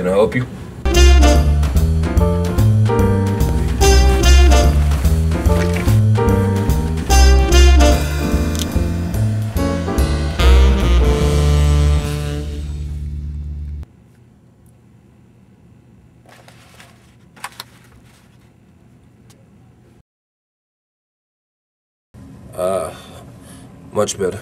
Can I help you? Uh, much better.